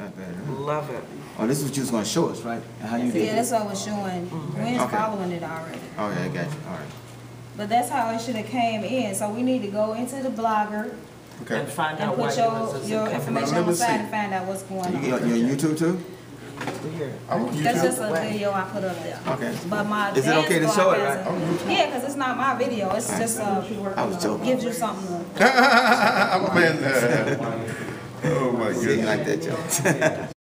Not bad, huh? Love it. Oh, this is what you was gonna show us, right? And How you did Yeah, it? that's what I was showing. Gwen's Okay. following it already. Oh, yeah, I got you, all right. But that's how it should have came in. So we need to go into the blogger And find and out why put yours your, isn't your coming information Let on me the side see. and find out what's going You, on. you on YouTube too? Here. I'm on That's just YouTube. a video I put up there. Okay. But my Is it dance okay to show it, has a- right? Yeah, because it's not my video. It's just, uh, I was joking. gives you something to. I'm a man. Oh my See, you goodness. like that, Joe?